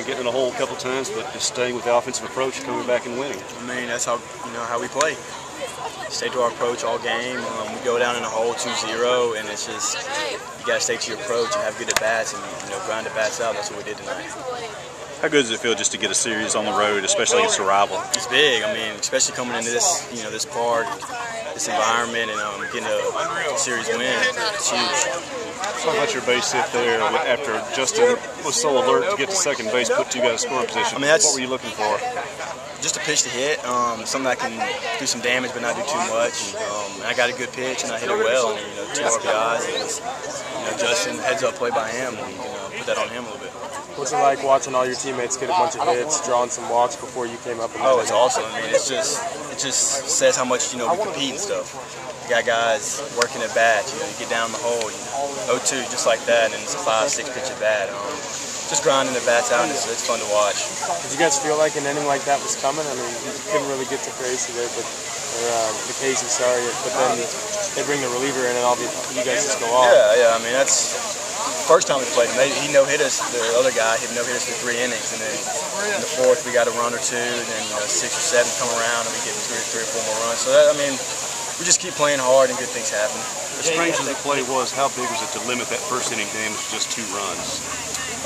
and getting in a hole a couple times, but just staying with the offensive approach, coming back and winning. I mean, that's how you know how we play. Stay to our approach all game. Um, we go down in a hole 2-0, and it's just you got to stay to your approach and have good at bats and you know grind the bats out. That's what we did tonight. How good does it feel just to get a series on the road, especially against a rival? It's big. I mean, especially coming into this, you know, this park, this environment, and um, getting a series win. It's huge. Talk about your base hit there after Justin was so alert to get to second base, put you guys in scoring position. I mean, that's what were you looking for? Just a pitch to hit, um, something that can do some damage but not do too much. Um, I got a good pitch and I hit it well. And, you know, two RBIs. Was, you know, Justin heads up play by him, and you know, put that on him a little bit. What's it like watching all your teammates get a bunch of hits, drawing some walks before you came up? And oh, it's awesome. I mean, it's just it just says how much you know we compete and stuff. You got guys working at bat. You know, you get down the hole. You know, 0-2 just like that, and it's a five, six pitch at bat. Um, just grinding the bats out, and it's, it's, fun to watch. Did you guys feel like an inning like that was coming? I mean, you couldn't really get to Crazy there, but or uh, Nikhazy, sorry, but then they bring the reliever in, and all the, you guys just go off. Yeah, yeah. I mean, that's first time we played him, he no hit us. The other guy, he no hit us for three innings, and then in the fourth we got a run or two, and then you know, six or seven come around, and we get three, three or four more runs. So that, I mean, we just keep playing hard, and good things happen. As strange as the play was, how big was it to limit that first inning damage to just two runs?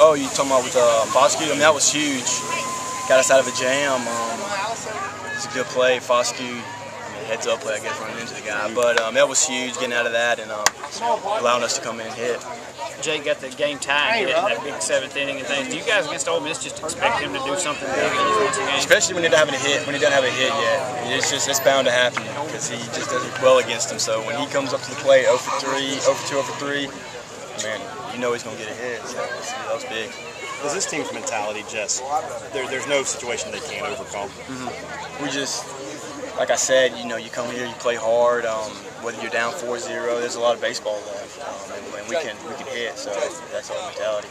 Oh, you talking about with uh? I mean, that was huge. Got us out of a jam. Um, it's a good play. Foscue heads up play, I guess, running into the guy. But um, that was huge, getting out of that and um, allowing us to come in and hit. Jake got the game tied in that big seventh inning and things. Do you guys against Ole Miss just expect him to do something big in these once game? Especially when he doesn't have a hit, when he doesn't have a hit yet. It's just it's bound to happen because he just does it well against him. So when he comes up to the plate 0 for 3, 0 for 2, 0 for 3, man, you know he's going to get a hit. So that was big. Does this team's mentality just, there, there's no situation they can't overcome? Mm -hmm. We just, like I said, you know, you come here, you play hard. Um, whether you're down 4-0, there's a lot of baseball left, um, and, and we can we can hit. So that's our mentality.